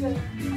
Good.